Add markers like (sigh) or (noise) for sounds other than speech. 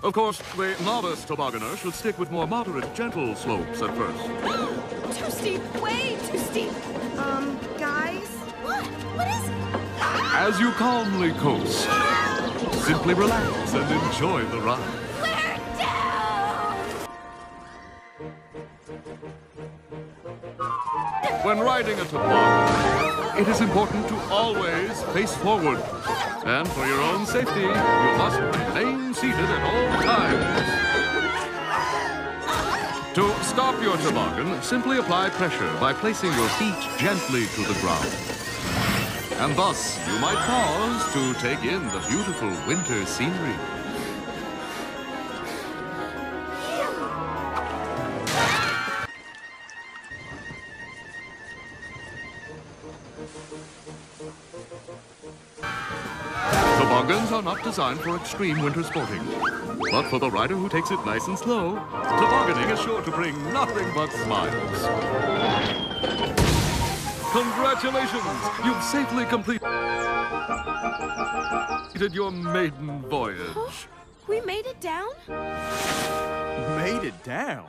Of course, the novice tobogganer should stick with more moderate, gentle slopes at first. (gasps) Too steep, way too steep. Um, guys? What? What is? As you calmly coast, simply relax and enjoy the ride. We're down! When riding a toboggan, it is important to always face forward. And for your own safety, you must remain seated at all times. To stop your toboggan, simply apply pressure by placing your feet gently to the ground. And thus, you might pause to take in the beautiful winter scenery. Toboggans are not designed for extreme winter sporting. But for the rider who takes it nice and slow, tobogganing is sure to bring nothing but smiles. Congratulations! You've safely completed your maiden voyage. (gasps) We made it down? Made it down.